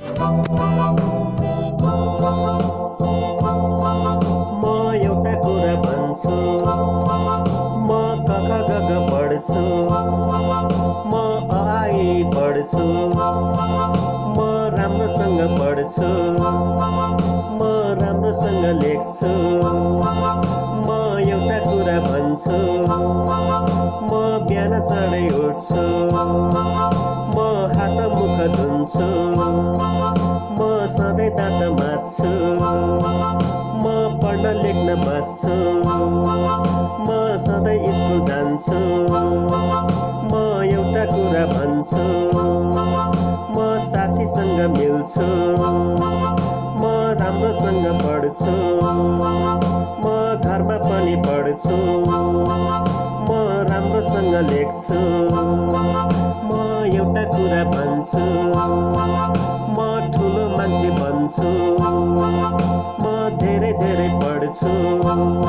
म एउटा कुरा भन्छु। म कख गग पढ्छु म आई पढ्छु म राम्रोसँग पढ्छु म राम्रोसँग लेख्छु। म एउटा कुरा भन्छु। म बिहान चाँडै उठ्छु। धुन्छु म सधैँ दाँत माझ्छु म पढ्न लेख्न बस्छु म सधैँ स्कुल जान्छु। म एउटा कुरा भन्छु। म साथीसँग मिल्छु। म राम्रोसँग पढ्छु। म घरमा पनि पढ्छु। म राम्रोसँग लेख्छु। धीरे धेरै पढ्छु